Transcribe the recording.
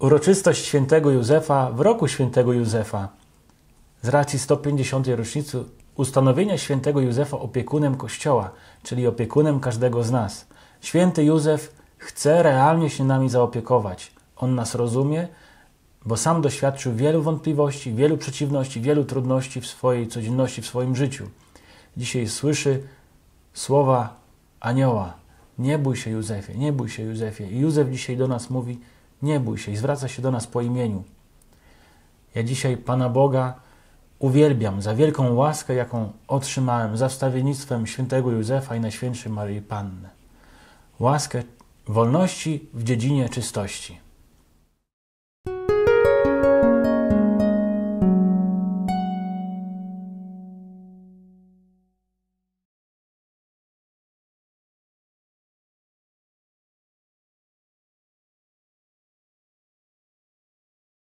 Uroczystość świętego Józefa w roku świętego Józefa. Z racji 150. rocznicy ustanowienia świętego Józefa opiekunem Kościoła, czyli opiekunem każdego z nas. Święty Józef chce realnie się nami zaopiekować. On nas rozumie, bo sam doświadczył wielu wątpliwości, wielu przeciwności, wielu trudności w swojej codzienności, w swoim życiu. Dzisiaj słyszy słowa anioła: Nie bój się, Józefie, nie bój się, Józefie. I Józef dzisiaj do nas mówi: Nie bój się i zwraca się do nas po imieniu. Ja dzisiaj Pana Boga uwielbiam za wielką łaskę, jaką otrzymałem za wstawiennictwem świętego Józefa i Najświętszej Maryi Panny. Łaskę wolności w dziedzinie czystości.